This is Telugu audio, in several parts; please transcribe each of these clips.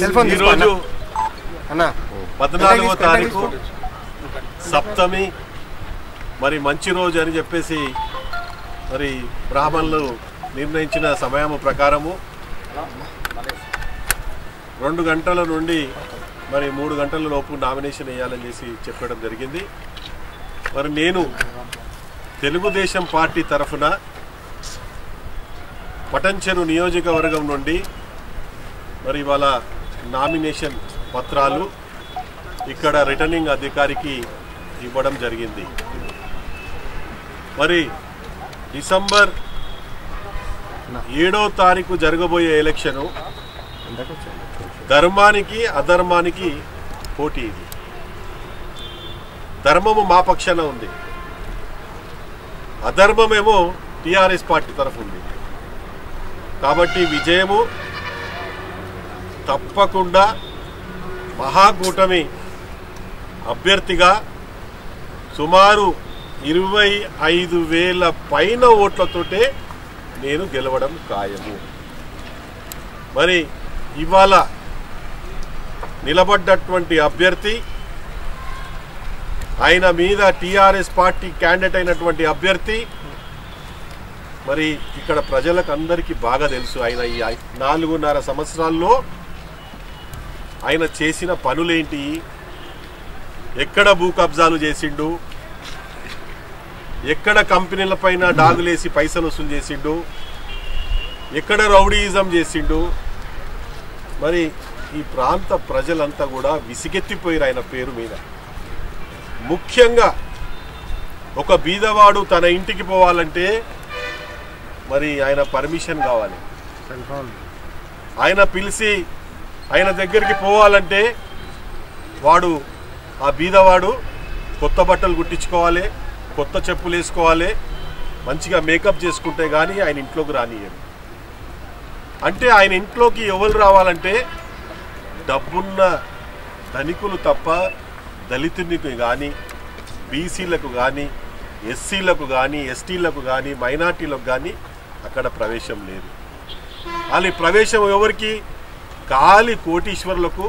సెల్ ఫోన్ తీసుకో ఈరోజు అన్న. పద్నాలుగో తారీఖు. సప్తమి. మరి మంచి రోజు అని చెప్పేసి మరి బ్రాహ్మణులు నిర్ణయించిన సమయము ప్రకారము రెండు గంటల నుండి మరి మూడు గంటల లోపు నామినేషన్ వేయాలని చేసి చెప్పడం జరిగింది. మరి నేను తెలుగుదేశం పార్టీ తరఫున పటంచెరు నియోజకవర్గం నుండి మరి ఇవాళ నామినేషన్ పత్రాలు ఇక్కడ రిటర్నింగ్ అధికారికి ఇవ్వడం జరిగింది. మరి డిసెంబర్ ఏడో తారీఖు జరగబోయే ఎలక్షను ధర్మానికి అధర్మానికి పోటీ ఇది. ధర్మము మా పక్షాన ఉంది. అధర్మమేమో టిఆర్ఎస్ పార్టీ తరఫు ఉంది కాబట్టి విజయము తప్పకుండా మహాకూటమి అభ్యర్థిగా సుమారు ఇరవై ఐదు వేల పైన ఓట్లతోటే నేను గెలవడం ఖాయము. మరి ఇవాళ నిలబడ్డటువంటి అభ్యర్థి ఆయన మీద టీఆర్ఎస్ పార్టీ క్యాండిడేట్ అయినటువంటి అభ్యర్థి మరి ఇక్కడ ప్రజలకు అందరికీ బాగా తెలుసు ఆయన ఈ నాలుగున్నర సంవత్సరాల్లో ఆయన చేసిన పనులేంటి? ఎక్కడ భూ కబ్జాలు చేసిండు? ఎక్కడ కంపెనీల పైన డాగులేసి పైసలు వసూలు చేసిండు? ఎక్కడ రౌడీయిజం చేసిండు? మరి ఈ ప్రాంత ప్రజలంతా కూడా విసిగెత్తిపోయారు ఆయన పేరు మీద. ముఖ్యంగా ఒక బీదవాడు తన ఇంటికి పోవాలంటే మరి ఆయన పర్మిషన్ కావాలి. ఆయన పిలిచి ఆయన దగ్గరికి పోవాలంటే వాడు ఆ బీదవాడు కొత్త బట్టలు కుట్టించుకోవాలి కొత్త చెప్పులు వేసుకోవాలి మంచిగా మేకప్ చేసుకుంటే కానీ ఆయన ఇంట్లోకి రానియరు అంటే ఆయన ఇంట్లోకి ఎవరు రావాలంటే డబ్బున్న ధనికులు తప్ప దళితునికి కానీ బీసీలకు కానీ ఎస్సీలకు కానీ ఎస్టీలకు కానీ మైనార్టీలకు కానీ అక్కడ ప్రవేశం లేదు. వాళ్ళ ప్రవేశం ఎవరికి? కాలి కోటీశ్వరులకు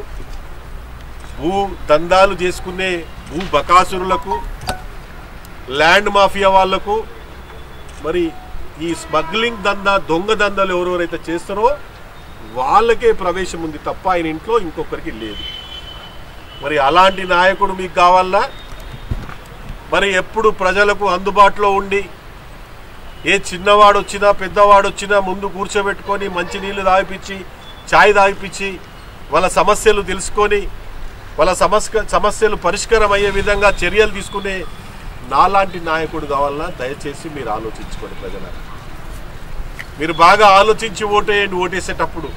భూ దందాలు చేసుకునే భూ బకాసురులకు ల్యాండ్ మాఫియా వాళ్ళకు మరి ఈ స్మగ్లింగ్ దందా దొంగ దందాలు ఎవరెవరైతే చేస్తారో వాళ్ళకే ప్రవేశం ఉంది తప్ప ఆయన ఇంట్లో ఇంకొకరికి లేదు. మరి అలాంటి నాయకుడు మీకు కావాలా? మరి ఎప్పుడు ప్రజలకు అందుబాటులో ఉండి ఏ చిన్నవాడు వచ్చినా పెద్దవాడు వచ్చినా ముందు కూర్చోబెట్టుకొని మంచినీళ్ళు తాగిపించి ఛాయ్ తాగిపించి వాళ్ళ సమస్యలు తెలుసుకొని వాళ్ళ సమస్య సమస్యలు పరిష్కారం అయ్యే విధంగా చర్యలు తీసుకునే నాలాంటి నాయకుడు కావాలన్నా దయచేసి మీరు ఆలోచించుకోండి ప్రజల మీరు బాగా ఆలోచించి ఓటేయండి ఓటేసేటప్పుడు.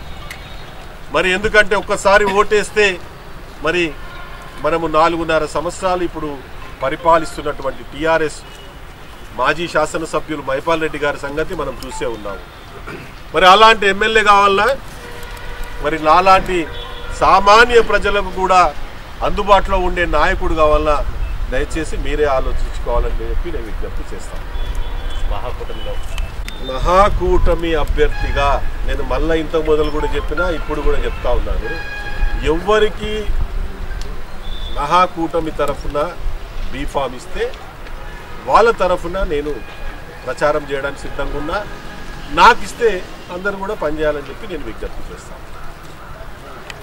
మరి ఎందుకంటే ఒక్కసారి ఓటేస్తే మరి మనము నాలుగున్నర సంవత్సరాలు ఇప్పుడు పరిపాలిస్తున్నటువంటి టీఆర్ఎస్ మాజీ శాసనసభ్యులు మైపాల్ రెడ్డి గారి సంగతి మనం చూసే ఉన్నాము. మరి అలాంటి ఎమ్మెల్యే కావాలన్నా మరి నాలాంటి సామాన్య ప్రజలకు కూడా అందుబాటులో ఉండే నాయకుడు కావాలన్నా దయచేసి మీరే ఆలోచించుకోవాలని చెప్పి నేను విజ్ఞప్తి చేస్తాను. మహాకూటమిలో. మహాకూటమి అభ్యర్థిగా నేను మళ్ళా ఇంతకు మొదలు కూడా చెప్పినా ఇప్పుడు కూడా చెప్తా ఉన్నాను. ఎవ్వరికి మహాకూటమి తరఫున బీఫామ్ ఇస్తే వాళ్ళ తరఫున నేను ప్రచారం చేయడానికి సిద్ధంగా ఉన్నా. నాకు ఇస్తే అందరూ కూడా పనిచేయాలని చెప్పి నేను విజ్ఞప్తి చేస్తాను.